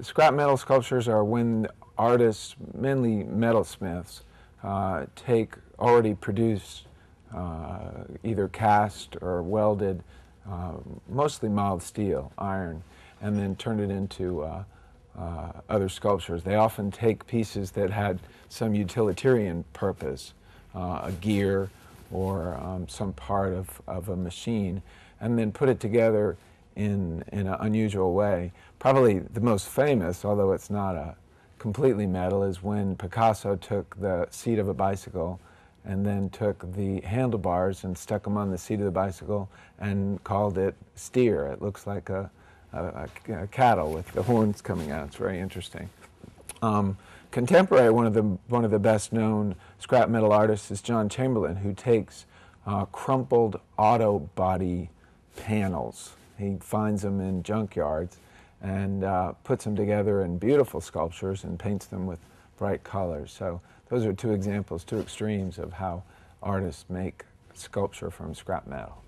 scrap metal sculptures are when artists, mainly metalsmiths, uh, take already produced, uh, either cast or welded, uh, mostly mild steel, iron, and then turn it into uh, uh, other sculptures. They often take pieces that had some utilitarian purpose, uh, a gear or um, some part of, of a machine, and then put it together in, in an unusual way. Probably the most famous, although it's not a completely metal, is when Picasso took the seat of a bicycle and then took the handlebars and stuck them on the seat of the bicycle and called it steer. It looks like a, a, a cattle with the horns coming out. It's very interesting. Um, contemporary, one of the one of the best known scrap metal artists is John Chamberlain, who takes uh, crumpled auto body panels. He finds them in junkyards and uh, puts them together in beautiful sculptures and paints them with bright colors. So those are two examples, two extremes of how artists make sculpture from scrap metal.